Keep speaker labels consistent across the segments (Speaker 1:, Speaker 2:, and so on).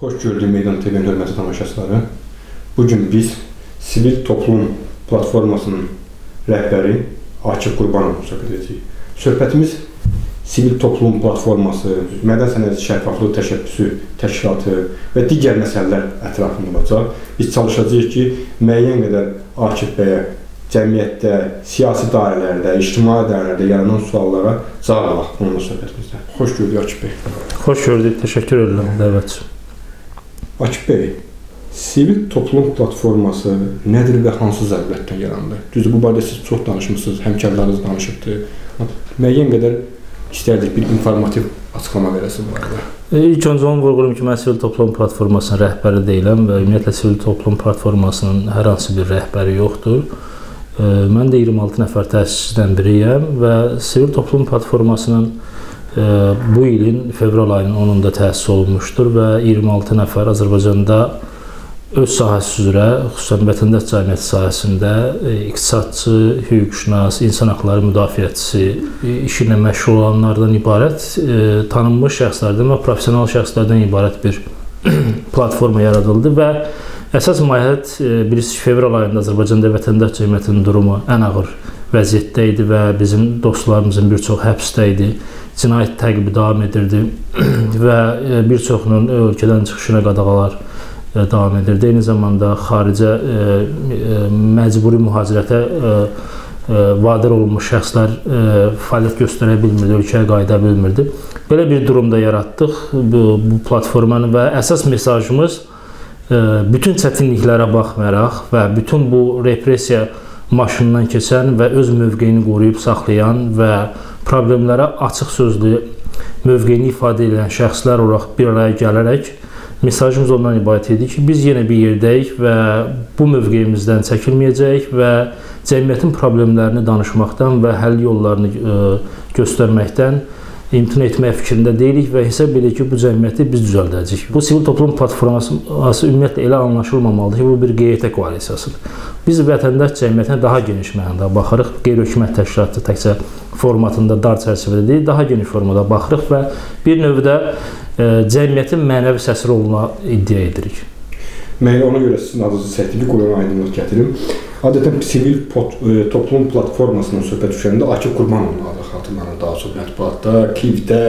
Speaker 1: Xoş gördük Meydan TV-nin hörmətli tamaşaçıları. Bu gün biz Sivil Toplum platformasının rəhbəri Akif Qurbanov söhbət edəcəyik. Söhbətimiz Sivil Toplum platforması, Mədən Sənədi Şəffaflıq Təşəbbüsü Təşkilatı və digər məsələlər ətrafında olacaq. Biz çalışacağıq ki, müəyyən qədər Akif bəyə cəmiyyətdə, siyasi dairələrdə, ictimai dairələrdə yaranan suallara cavab alaq onunla söhbətimizdə. Xoş gördük Akif bəy.
Speaker 2: Xoş gördük. Təşəkkür edirəm dəvət üçün.
Speaker 1: Akif bəy, sivil toplum platforması nədir və hansı zərurətdən yarandı? Düzdür, bu barədə siz çox danışmısınız, həmkarlarınız danışıbdı. Müəyyən qədər istərdik bir informativ açıqlama verəsiniz bu barədə.
Speaker 2: E, İlk öncə onu vurğulayım ki, mən Sivil Toplum Platformasının rəhbəri deyiləm və ümumiyyətlə Sivil Toplum Platformasının hər hansı bir rəhbəri yoxdur. E, Mən də 26 nəfər təsisçidən biriyəm və Sivil Toplum Platformasının bu ilin fevral ayının 10-da təsis olunmuşdur və 26 nəfər Azərbaycanda öz sahəsi üzrə, xüsusən vətəndaş cəmiyyəti sahəsində e, iqtisadçı, hüquqşünas, insan hüquqları müdafiəçisi, e, işi ilə məşğul olanlardan ibarət e, tanınmış şəxslərdən və professional şəxslərdən ibarət bir platforma yaradıldı və əsas mahiyyət e, bilirsiniz fevral ayında Azərbaycanda vətəndaş cəmiyyətinin durumu ən ağır vəziyyətdə idi və bizim dostlarımızın bir çox həbsdə idi. Cinayət təqibi davam edirdi və e, bir çoxunun ölkədən çıxışına qadağalar e, davam edirdi. Eyni zamanda xaricə e, e, məcburi mühacirətə e, e, vadar olunmuş şəxslər e, fəaliyyət göstərə bilmirdi, ölkəyə qayıda bilmirdi. Belə bir durumda yaratdıq bu, bu platformanı və əsas mesajımız e, bütün çətinliklərə baxmayaraq və bütün bu repressiya maşından keçən və öz mövqeyini qoruyub saxlayan və problemlərə açıq sözlü mövqeyini ifadə edən şəxslər olaraq bir araya gələrək mesajımız ondan ibarət idi ki, biz yenə bir yerdəyik və bu mövqeyimizdən çəkilməyəcəyik və cəmiyyətin problemlərini danışmaqdan və həll yollarını ə, göstərməkdən imtina etmək fikrində deyilik və hesab edirik ki, bu cəmiyyəti biz düzəldəcəyik. Bu sivil toplum platforması ümumiyyətlə elə anlaşılmamalıdır ki, bu bir QYT koalisiyasıdır. Biz vətəndaş cəmiyyətinə daha geniş mənada baxırıq. Qeyri-hökumət təşkilatı təkcə formatında dar çərçivədə deyil, daha geniş formada baxırıq və bir növdə ə, cəmiyyətin mənəvi səsi roluna iddia edirik.
Speaker 1: Mən ona görə sizin adınızı çəkdim ki, qoyun aydınlıq gətirim. Adətən sivil pot, e, toplum platformasının söhbət düşəndə Akif Qurbanovun adı xatırlanır daha çox mətbuatda, klipdə,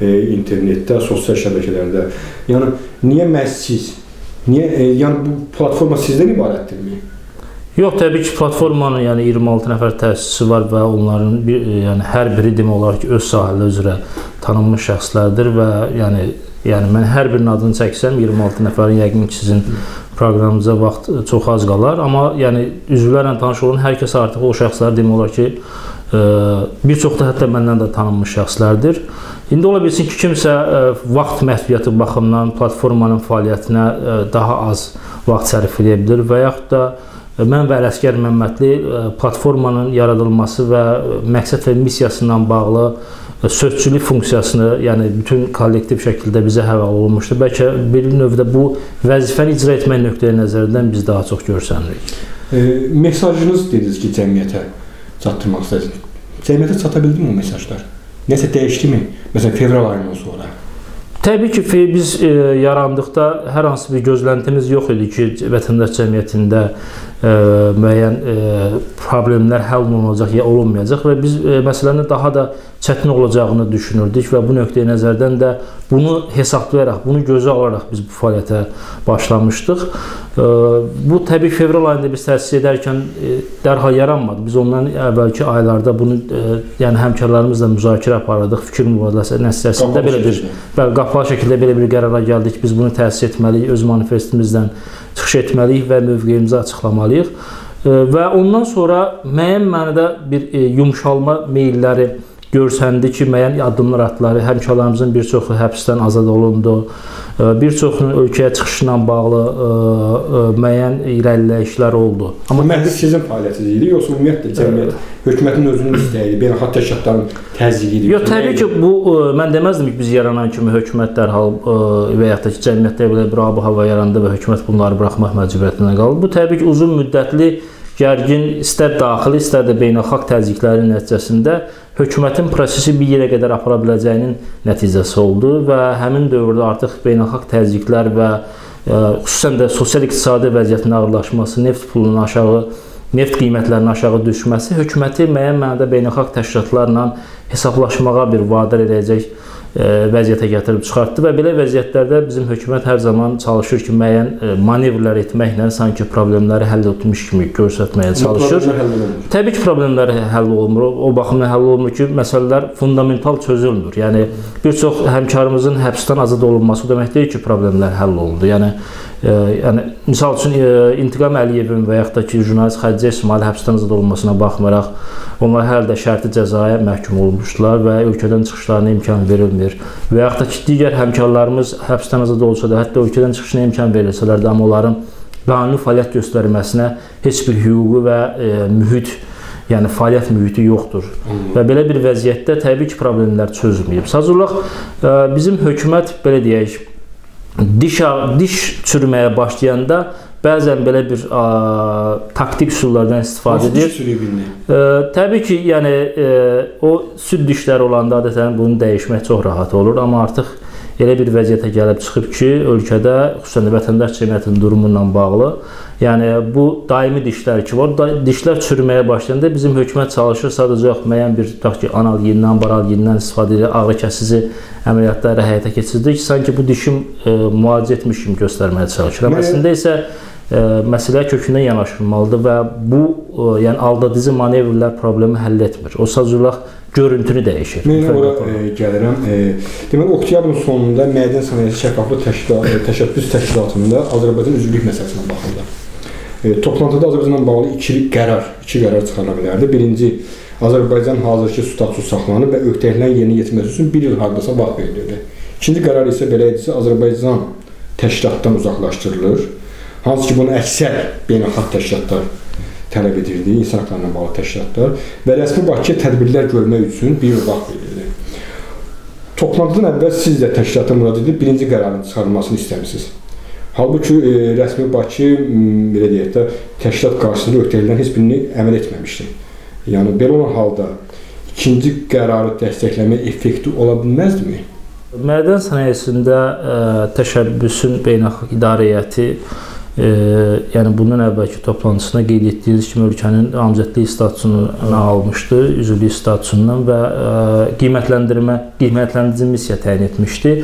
Speaker 1: e, internetdə, sosial şəbəkələrdə. Yəni niyə məhz siz? Niyə e, yəni bu platforma sizdən ibarətdirmi?
Speaker 2: Yox, təbii ki, platformanın yəni 26 nəfər təsisçisi var və onların bir, yəni hər biri demək olar ki, öz sahələri üzrə tanınmış şəxslərdir və yəni Yəni mən hər birinin adını çəksəm 26 nəfərin yəqin ki, sizin proqramınıza vaxt çox az qalar, amma yəni üzvlərlə tanış olan hər kəs artıq o şəxslər demək olar ki, bir çox da hətta məndən də tanınmış şəxslərdir. İndi ola bilsin ki, kimsə ə, vaxt məhdudiyyəti baxımından platformanın fəaliyyətinə ə, daha az vaxt sərf edə bilər və yaxud da Mən və Ələsgər Məmmədli platformanın yaradılması və məqsəd və missiyasından bağlı sözçülük funksiyasını, yəni bütün kollektiv şəkildə bizə həvalə olunmuşdu. Bəlkə bir növdə bu vəzifəni icra etmək nöqteyi nəzərindən biz daha çox görsənirik.
Speaker 1: E, mesajınız dediniz ki, cəmiyyətə çatdırmaq istədiniz. Cəmiyyətə çata bildimi o mesajlar? Nəsə dəyişdimi? Məsələn, fevral ayından sonra.
Speaker 2: Təbii ki, biz e, yarandıqda hər hansı bir gözləntimiz yox idi ki, vətəndaş cəmiyyətində müəyyən e, problemlər həll olunacaq ya olunmayacaq və biz e, məsələnin daha da çətin olacağını düşünürdük və bu nöqteyi nəzərdən də bunu hesablayaraq, bunu gözə alaraq biz bu fəaliyyətə başlamışdıq. Bu təbii fevral ayında biz təsis edərkən e, dərhal yaranmadı. Biz ondan əvvəlki aylarda bunu yəni həmkarlarımızla müzakirə apardıq, fikir mübadiləsi nəticəsində belə bir bəli, qapalı şəkildə belə bir qərara gəldik. Biz bunu təsis etməliyik, öz manifestimizdən çıxış etməliyik və mövqeyimizi açıqlamalıyıq. Və ondan sonra müəyyən mənada bir yumşalma meylləri görsəndi ki, müəyyən addımlar atdılar. Həmkarlarımızın bir çoxu həbsdən azad olundu. Bir çoxunun ölkəyə çıxışla bağlı müəyyən irəliləyişlər oldu.
Speaker 1: Amma məhz sizin fəaliyyətiniz idi, yoxsa ümumiyyətlə cəmiyyət hökumətin özünün istəyi idi, beynəlxalq təşkilatların təzyiqi idi?
Speaker 2: Yox, təbii ki, bu mən deməzdim ki, biz yaranan kimi hökumət dərhal və ya da ki, cəmiyyətdə belə bir ab-hava yarandı və hökumət bunları buraxmaq məcburiyyətində qaldı. Bu təbii ki, uzun müddətli gərgin istər daxili, istər də beynəlxalq təzyiqlərin nəticəsində hökumətin prosesi bir yerə qədər apara biləcəyinin nəticəsi oldu və həmin dövrdə artıq beynəlxalq təzyiqlər və ə, xüsusən də sosial-iqtisadi vəziyyətin ağırlaşması, neft pulunun aşağı neft qiymətlərinin aşağı düşməsi hökuməti müəyyən mənada beynəlxalq təşkilatlarla hesablaşmağa bir vadar edəcək vəziyyətə gətirib çıxartdı və belə vəziyyətlərdə bizim hökumət hər zaman çalışır ki, müəyyən manevrlər etməklə sanki problemləri həll etmiş kimi göstərməyə çalışır. Təbii ki, problemlər həll olunmur. O baxımdan həll olunmur ki, məsələlər fundamental çözülmür. Yəni bir çox həmkarımızın həbsdən azad olunması o demək deyil ki, problemlər həll olundu. Yəni yəni misal üçün İntiqam Əliyevin və yaxud da ki, jurnalist Xədicə İsmail həbsdən azad olunmasına baxmayaraq onlar hələ də şərti cəzaya məhkum olunmuşdular və ölkədən çıxışlarına imkan verilmir. Və yaxud da ki, digər həmkarlarımız həbsdən azad olsa da, hətta ölkədən çıxışına imkan verilsələr də, amma onların qanuni fəaliyyət göstərməsinə heç bir hüququ və e, mühit yəni fəaliyyət mühiti yoxdur. Hmm. Və belə bir vəziyyətdə təbii ki, problemlər çözülməyib. Sadəcə bizim hökumət belə deyək, diş diş çürüməyə başlayanda bəzən belə bir ə, taktik üsullardan istifadə edir. Ə, təbii ki, yəni ə, o süd dişləri olanda adətən bunu dəyişmək çox rahat olur, amma artıq elə bir vəziyyətə gəlib çıxıb ki, ölkədə xüsusən də vətəndaş cəmiyyətinin durumu ilə bağlı, yəni bu daimi dişlər ki var, dişlər çürüməyə başlayanda bizim hökumət çalışır sadəcə yox müəyyən bir tutaq ki, anal yeyindən, baral yeyindən istifadə edir, ağrı kəsici əməliyyatları həyata keçirdik ki, sanki bu dişim ə, müalicə etmiş kimi göstərməyə çalışır. Amma əslində isə ə, məsələyə kökündən yanaşılmalıdır və bu ə, yəni aldadıcı manevrlər problemi həll etmir. O sadəcə görüntünü dəyişir.
Speaker 1: Mən ora e, gəlirəm. E, deməli oktyabrın sonunda Mədən Sənayesi Şəffaflıq Təşkilatı e, Təşəbbüs Təşkilatında Azərbaycan üzvlük məsələsinə baxıldı. E, toplantıda Azərbaycanla bağlı iki qərar, iki qərar çıxarıla bilərdi. Birinci Azərbaycan hazırki status saxlanıb və öhdəliklərin yerinə yetirməsi üçün 1 il hardasa vaxt verilirdi. İkinci qərar isə belə idisə Azərbaycan təşkilatdan uzaqlaşdırılır. Hansı ki, bunu əksər beynəlxalq təşkilatlar tələb edirdi, insan hüquqlarına bağlı təşkilatlar və rəsmi Bakıya tədbirlər görmək üçün bir il vaxt verildi. Toplantıdan əvvəl siz də təşkilata müraciət edib birinci qərarın çıxarılmasını istəmisiniz. Halbuki e, rəsmi Bakı belə deyək də təşkilat qarşısında öhdəliklərin heç birini əməl etməmişdi. Yəni belə olan halda ikinci qərarı dəstəkləmə effekti ola bilməzdimi?
Speaker 2: Mədən sənayesində ə, e, təşəbbüsün beynəlxalq idarəyyəti e, yəni bundan əvvəlki toplantısında qeyd etdiyiniz kimi ölkənin namizədlik statusunu almışdı, üzvlük statusundan və e, qiymətləndirmə, qiymətləndirici missiya təyin etmişdi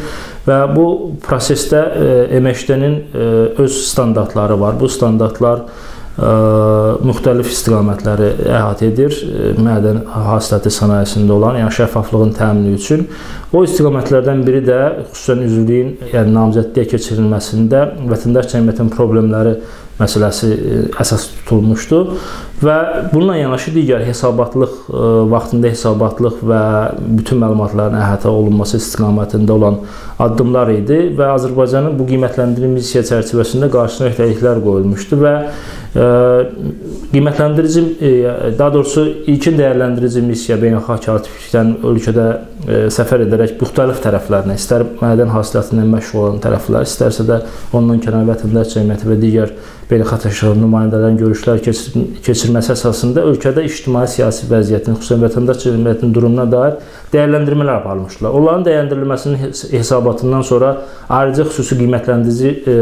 Speaker 2: və bu prosesdə e, MHD-nin e, öz standartları var. Bu standartlar müxtəlif istiqamətləri əhatə edir. Mədən hasilatı sənayesində olan, yəni şəffaflığın təmini üçün. O istiqamətlərdən biri də xüsusən üzvlüyün, yəni namizədliyə keçirilməsində vətəndaş cəmiyyətinin problemləri məsələsi e, əsas tutulmuşdu və bununla yanaşı digər hesabatlıq e, vaxtında hesabatlıq və bütün məlumatların əhatə olunması istiqamətində olan addımlar idi və Azərbaycanın bu qiymətləndirilmə missiya çərçivəsində qarşısına öhdəliklər qoyulmuşdu və e, qiymətləndirici daha doğrusu ilkin dəyərləndirici missiya beynəlxalq katiblikdən ölkədə səfər edərək müxtəlif tərəflərlə, istər mədən hasilatından məşğul olan tərəflər, istərsə də ondan kənar vətəndaş cəmiyyəti və digər beynəlxalq təşkilatların nümayəndələrinin görüşlər keçir keçirməsi əsasında ölkədə ictimai-siyasi vəziyyətin, xüsusən vətəndaş cəmiyyətinin durumuna dair dəyərləndirmələr aparılmışdılar. Onların dəyərləndirilməsinin hesabatından sonra ayrıca xüsusi qiymətləndirici e,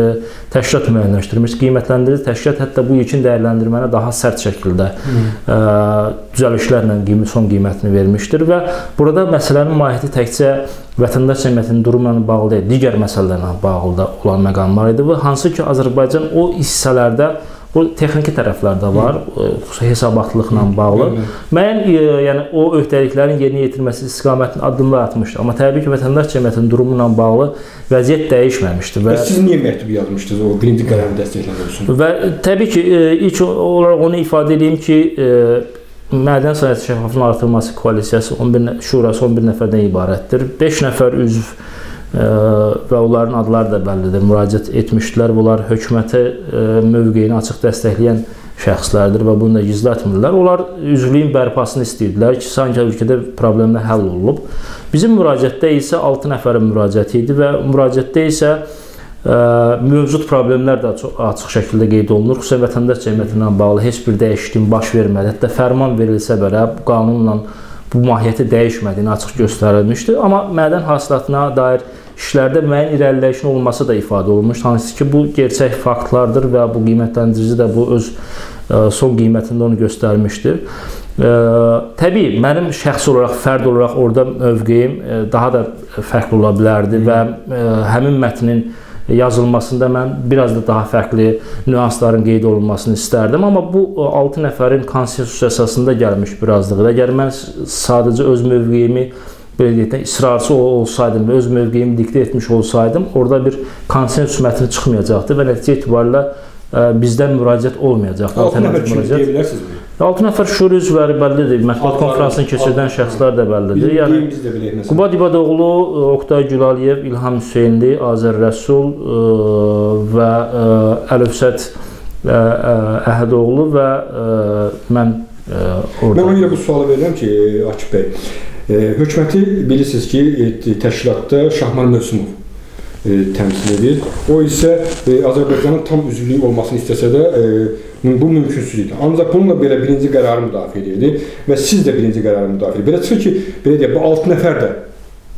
Speaker 2: təşkilat müəyyənləşdirilmiş. Qiymətləndirici təşkilat hətta bu ilkin dəyərləndirməni daha sərt şəkildə e, düzəlişlərlə son qiymətini vermişdir və burada məsələnin mahiyyəti təkcə vətəndaş cəmiyyətinin durumu ilə bağlı deyil, digər məsələlərlə bağlı da olan məqamlar idi və hansı ki Azərbaycan o hissələrdə Bu texniki tərəflər də var, xüsusi hesabatlıqla bağlı. Müəyyən yəni o öhdəliklərin yerinə yetirməsi istiqamətində addımlar atmışdı. Amma təbii ki, vətəndaş cəmiyyətinin durumu ilə bağlı vəziyyət dəyişməmişdi
Speaker 1: və siz niyə məktub yazmışdınız o birinci qərarı dəstəkləmək üçün?
Speaker 2: Və təbii ki, ilk olaraq onu ifadə edeyim ki, Mədən sənəti şəffaflığının artırılması koalisiyası 11 şurası 11 nəfərdən ibarətdir. 5 nəfər üzv və onların adları da bəllidir. Müraciət etmişdilər. Bunlar hökumətə mövqeyini açıq dəstəkləyən şəxslərdir və bunu da gizlətmirlər. Onlar üzvlüyün bərpasını istəyirdilər ki, sanki ölkədə problemlər həll olunub. Bizim müraciətdə isə 6 nəfərin müraciəti idi və müraciətdə isə mövcud problemlər də açıq şəkildə qeyd olunur. Xüsusən vətəndaş cəmiyyəti ilə bağlı heç bir dəyişikliyin baş vermədi. Hətta fərman verilsə belə qanunla bu mahiyyəti dəyişmədiyini açıq göstərilmişdi. Amma mədən hasilatına dair işlərdə müəyyən irəliləyişin olması da ifadə olunmuşdu. Hansı ki, bu gerçək faktlardır və bu qiymətləndirici də bu öz son qiymətində onu göstərmişdir. Təbii, mənim şəxsi olaraq, fərd olaraq orada mövqeyim daha da fərqli ola bilərdi və həmin mətnin yazılmasında mən biraz da daha fərqli nüansların qeyd olunmasını istərdim, amma bu 6 nəfərin konsensus əsasında gəlmiş bir azlıqdır. Əgər mən sadəcə öz mövqeyimi belə deyək də israrçı olsaydım və öz mövqeyimi diktə etmiş olsaydım, orada bir konsensus mətni çıxmayacaqdı və nəticə etibarilə bizdən müraciət olmayacaqdı.
Speaker 1: 6 nəfər kimi deyə bilərsinizmi?
Speaker 2: 6 nəfər şuri üzvləri bəllidir. Mətbuat konfransını keçirdən şəxslər də bəllidir.
Speaker 1: Yəni biz də bilək məsələn.
Speaker 2: Qubad İbadoğlu, Oqtay Gülaliyev, İlham Hüseynli, Azər Rəsul və Əlövsət Əhədoğlu və mən
Speaker 1: orada. Mən ona görə bu sualı verirəm ki, Akif bəy, hökuməti bilirsiniz ki, təşkilatda Şahman Mövsümov təmsil edir. O isə Azərbaycanın tam üzvlüyü olmasını istəsə də bu mümkünsüz idi. Ancaq bununla belə birinci qərarı müdafiə edirdi və siz də birinci qərarı müdafiə edirdi. Belə çıxır ki, belə deyək, bu 6 nəfər də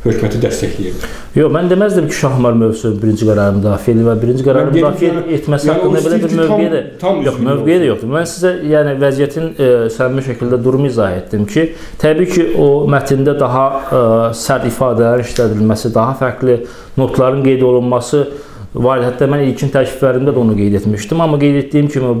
Speaker 1: hökuməti dəstəkləyir.
Speaker 2: Yox, mən deməzdim ki, Şahmar mövzusu birinci qərarı müdafiə edir və birinci qərarı müdafiə etməsi yəni, haqqında belə bir mövqeyə də yox, mövqeyə də yoxdur. Mən sizə yəni vəziyyətin e, səmimi şəkildə durumu izah etdim ki, təbii ki, o mətndə daha e, sərt ifadələrin işlədilməsi, daha fərqli notların qeyd olunması var. Hətta mən ilkin təkliflərimdə də onu qeyd etmişdim, amma qeyd etdiyim kimi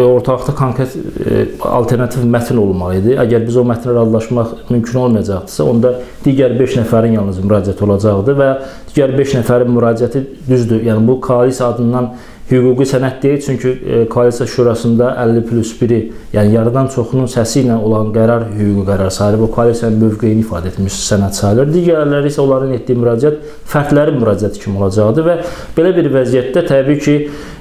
Speaker 2: ortalıqda konkret e, alternativ mətn olmalı idi. Əgər biz o mətnə razılaşmaq mümkün olmayacaqdısa, onda digər 5 nəfərin yalnız müraciəti olacaqdı və digər 5 nəfərin müraciəti düzdür. Yəni bu koalisiya adından hüquqi sənəd deyil, çünki e, koalisiya şurasında 50 plus 1-i, yəni yarıdan çoxunun səsi ilə olan qərar hüquqi qərar sayılır. Bu koalisiyanın mövqeyini ifadə etmiş sənəd sayılır. Digərləri isə onların etdiyi müraciət fərdlərin müraciəti kimi olacaqdı və belə bir vəziyyətdə təbii ki,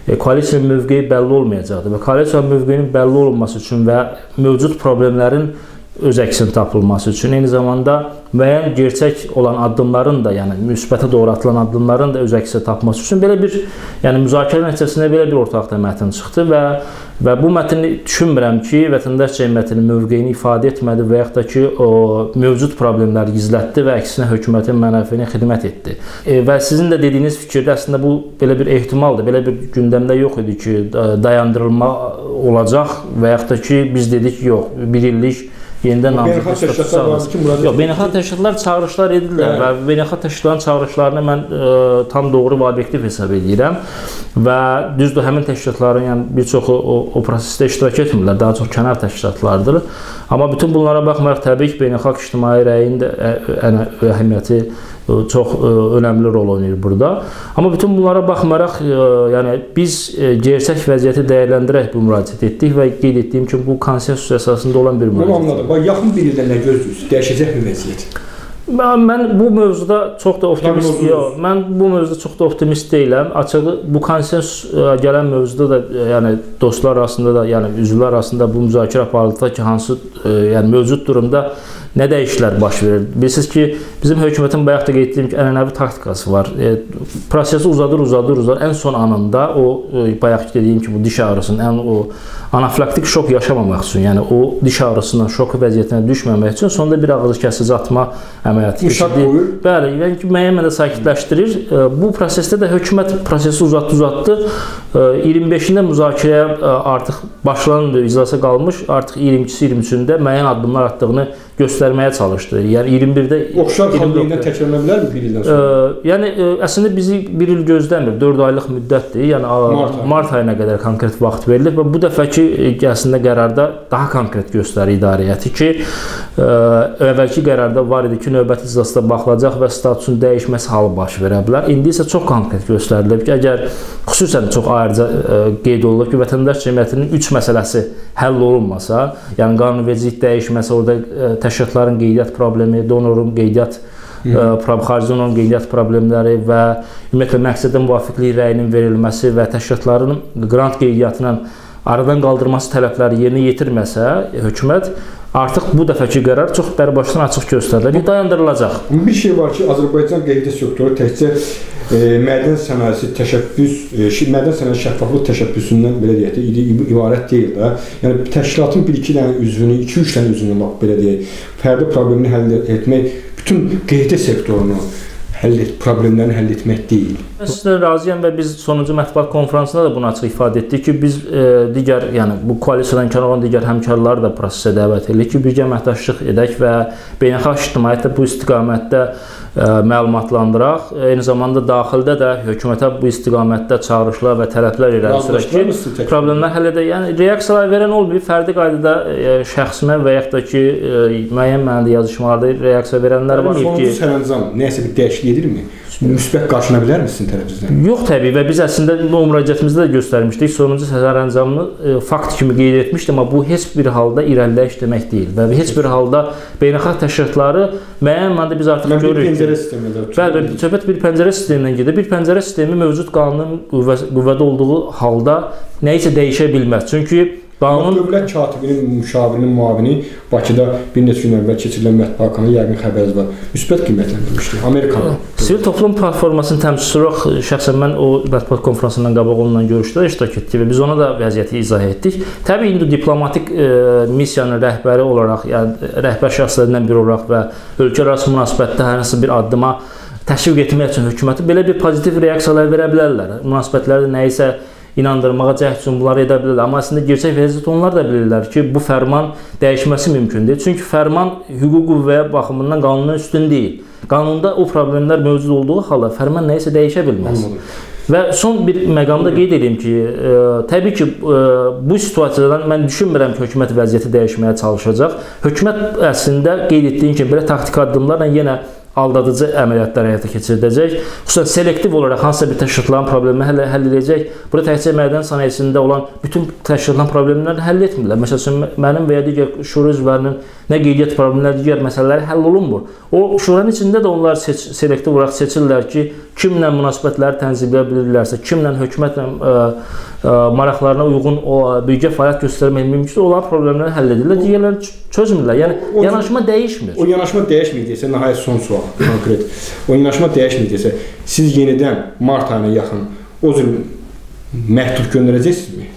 Speaker 2: e, koalisiyanın mövqeyi bəlli olmayacaqdı və koalisiyanın mövqeyinin bəlli olunması üçün və mövcud problemlərin öz əksini tapılması üçün eyni zamanda müəyyən gerçək olan addımların da, yəni müsbətə doğru atılan addımların da öz əksini tapması üçün belə bir, yəni müzakirə nəticəsində belə bir ortaqda mətn çıxdı və və bu mətni düşünmürəm ki, vətəndaş cəmiyyətinin mövqeyini ifadə etmədi və yaxud da ki, o mövcud problemləri gizlətdi və əksinə hökumətin mənafeyinə xidmət etdi. E, və sizin də dediyiniz fikirdə əslində bu belə bir ehtimaldır, belə bir gündəmdə yox idi ki, dayandırılma olacaq və yaxud da ki, biz dedik yox, bir illik yenidən
Speaker 1: namizəd statusu.
Speaker 2: Yox, beynəlxalq təşkilatlar çağırışlar edirlər və beynəlxalq təşkilatların çağırışlarını mən ə, e, tam doğru və obyektiv hesab edirəm və düzdür həmin təşkilatların yəni bir çoxu o, o prosesdə iştirak etmirlər, daha çox kənar təşkilatlardır. Amma bütün bunlara baxmayaraq təbii ki, beynəlxalq ictimai rəyin də ən əhəmiyyəti çox e, önəmli rol oynayır burada. Amma bütün bunlara baxmayaraq, e, yəni biz e, gerçək vəziyyəti dəyərləndirərək bu müraciət etdik və qeyd etdiyim kimi bu konsensus əsasında olan bir müraciət.
Speaker 1: Bunu anladım. Bax yaxın bir ildə nə gözləyirsiniz? Dəyişəcək mi vəziyyət?
Speaker 2: Mən, mən bu mövzuda çox da optimist yox. Mən bu mövzuda çox da optimist deyiləm. Açığı bu konsensus gələn mövzuda da yəni dostlar arasında da, yəni üzvlər arasında bu müzakirə aparıldıqda ki, hansı yəni mövcud durumda nə dəyişikliklər baş verir? Bilirsiniz ki, bizim hökumətin bayaq da qeyd etdiyim ki, ənənəvi taktikası var. E, prosesi uzadır, uzadır, uzadır. Ən son anında o e, bayaq dediyim kimi diş ağrısının, ən o anafilaktik şok yaşamamaq üçün, yəni o diş ağrısından şok vəziyyətinə düşməmək üçün sonda bir ağız kəsici atma əməliyyatı keçirdi. Bəli, yəni ki, müəyyən məndə sakitləşdirir. E, bu prosesdə də hökumət prosesi uzatdı, uzatdı. E, 25-də müzakirəyə e, artıq başlandı, iclasa qalmış. Artıq 22-si, 23-də müəyyən addımlar atdığını göstərməyə çalışdı. Yəni 21-də
Speaker 1: oxşar yenidən təkrarlana bilərmi bir ildən sonra?
Speaker 2: Ə, yəni ə, əslində bizi 1 il gözləmir. 4 aylıq müddətdir. Yəni mart, mart ayına qədər konkret vaxt verilir və bu dəfəki əslində qərarda daha konkret göstərir idarə heyəti ki, ə, əvvəlki qərarda var idi ki, növbəti iclasda baxılacaq və statusun dəyişməsi halı baş verə bilər. İndi isə çox konkret göstərilib ki, əgər xüsusən çox ayrıca ə, qeyd olunub ki, vətəndaş cəmiyyətinin 3 məsələsi həll olunmasa, yəni qanunvericilik dəyişməsi, orada ə, təşkilatların qeydiyyat problemi, donorun qeydiyyat problem, xarici donorun qeydiyyat problemləri və ümumiyyətlə məqsədə müvafiqlik rəyinin verilməsi və təşkilatların qrant qeydiyyatının aradan qaldırması tələbləri yerinə yetirməsə, hökumət artıq bu dəfəki qərar çox bərbaşdan açıq göstərilir. Dayandırılacaq.
Speaker 1: Bir şey var ki, Azərbaycan qeydiyyat sektoru təkcə e, mədən sənayesi təşəbbüs, e, mədən sənayesi şəffaflıq təşəbbüsündən belə deyək də ibarət deyil də. Yəni təşkilatın 1-2 dənə üzvünü, 2-3 dənə üzvünü lap belə deyək, fərdi problemini həll etmək bütün qeydiyyat sektorunu həll et, problemlərini həll etmək deyil.
Speaker 2: Mən sizlə razıyam və biz sonuncu mətbuat konfransında da bunu açıq ifadə etdik ki, biz e, digər, yəni bu koalisiyadan kənar olan digər həmkarları da prosesə dəvət edirik ki, birgə əməkdaşlıq edək və beynəlxalq ictimaiyyətə bu istiqamətdə ə, məlumatlandıraq. Eyni zamanda daxildə də hökumətə bu istiqamətdə çağırışlar və tələblər irəli sürək ki, problemlər həll edək. Yəni reaksiyalar verən olmayıb, fərdi qaydada ə, şəxsimə və yaxud da ki, ə, müəyyən mənada yazışmalarda reaksiya verənlər var
Speaker 1: ki, sonuncu sərəncam nəyəsə bir dəyişiklik edilmi? Müsbət qarşılana bilərmi sizin tərəfinizdən?
Speaker 2: Yox, təbii və biz əslində bu müraciətimizdə də göstərmişdik. Sonuncu sərəncamını e, fakt kimi qeyd etmişdim, amma bu heç bir halda irəliləyiş demək deyil və heç bir halda beynəlxalq təşkilatları müəyyən mənada biz artıq
Speaker 1: Mən
Speaker 2: görürük.
Speaker 1: Bir pəncərə sistemindən.
Speaker 2: Bəli, söhbət bir pəncərə sistemindən gedir. Bir pəncərə sistemi mövcud qanunun qüvvədə olduğu halda nə isə dəyişə bilməz. Çünki
Speaker 1: Qanun dövlət katibinin müşavirinin müavini Bakıda bir neçə gün əvvəl keçirilən mətbuatxana yəqin xəbəriniz var. Müsbət qiymətləndirmişdi Amerikanı.
Speaker 2: Sivil toplum platformasının təmsilçisi olaraq şəxsən mən o mətbuat konfransından qabaq onunla görüşdə iştirak etdik və biz ona da vəziyyəti izah etdik. Təbii indi diplomatik e, missiyanın rəhbəri olaraq, yəni rəhbər şəxslərindən biri olaraq və ölkə arası münasibətdə hər hansı bir addıma təşviq etmək üçün hökuməti belə bir pozitiv reaksiyalar verə bilərlər. Münasibətlərdə nə isə inandırmağa cəhd üçün bunları edə bilirlər. Amma əslində gerçək vəziyyət onlar da bilirlər ki, bu fərman dəyişməsi mümkündür. Çünki fərman hüquq qüvvəyə baxımından qanundan üstün deyil. Qanunda o problemlər mövcud olduğu halda fərman nə isə dəyişə bilməz. Anladım. Və son bir məqamda qeyd edeyim ki, e, təbii ki, e, bu situasiyadan mən düşünmürəm ki, hökumət vəziyyəti dəyişməyə çalışacaq. Hökumət əslində qeyd etdiyim kimi belə taktiki addımlarla yenə aldadıcı əməliyyatlar həyata keçirdəcək. Xüsusən selektiv olaraq hansısa bir təşkilatların problemini həll, həll edəcək. Burada təkcə mədən sənayesində olan bütün təşkilatların problemlərini həll etmirlər. Məsələn, mənim və ya digər şura üzvlərinin nə qeydiyyat problemləri, digər məsələləri həll olunmur. O şuranın içində də onlar seç, selektiv olaraq seçirlər ki, kimlə münasibətləri tənzimləyə bilirlərsə, kimlə hökumətlə ə, maraqlarına uyğun o birgə fəaliyyət göstərmək mümkündür, onlar problemləri həll edirlər, digərləri çözmürlər. Yəni o, yanaşma dəyişmir.
Speaker 1: O yanaşma dəyişmir desə, nəhayət son sual konkret. O yanaşma dəyişmir desə, siz yenidən mart ayına yaxın o cür məktub göndərəcəksinizmi?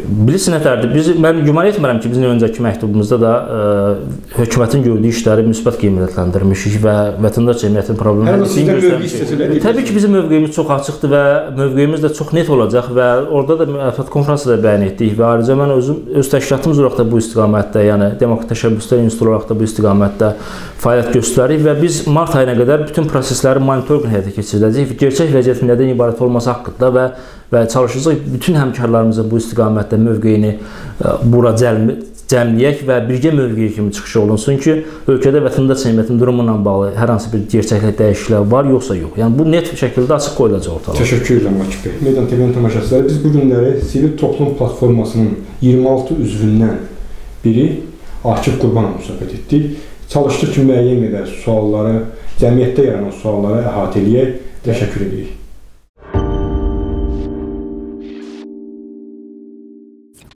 Speaker 2: Bilirsin nətərdir? Biz mən güman etmirəm ki, bizim öncəki məktubumuzda da ə, e, hökumətin gördüyü işləri müsbət qiymətləndirmişik və vətəndaş cəmiyyətinin problemlərini Təbii ki, bizim mövqeyimiz çox açıqdır və mövqeyimiz də çox net olacaq və orada da mətbuat konfransında da bəyan etdik və ayrıca mən özüm öz təşkilatımız olaraq da bu istiqamətdə, yəni Demokrat Təşəbbüslər İnstitutu olaraq da bu istiqamətdə fəaliyyət göstəririk və biz mart ayına qədər bütün prosesləri monitorinq həyata keçiriləcək və gerçək vəziyyətin nədən ibarət olması haqqında və və çalışacağıq bütün həmkarlarımızın bu istiqamətdə mövqeyini e, bura cəlb cəmləyək və birgə mövqeyi kimi çıxış olunsun ki, ölkədə vətəndaş cəmiyyətinin durumu ilə bağlı hər hansı bir gerçəklik dəyişikliklər var yoxsa yox. Yəni bu net şəkildə açıq qoyulacaq ortalığa.
Speaker 1: Təşəkkür edirəm Akif bəy. Meydan TV-nin tamaşaçıları biz bu günləri Sivil Toplum Platformasının 26 üzvündən biri Akif Qurbanov söhbət etdik. Çalışdıq ki, müəyyən qədər sualları, cəmiyyətdə yaranan sualları əhatə eləyək. Təşəkkür edirik.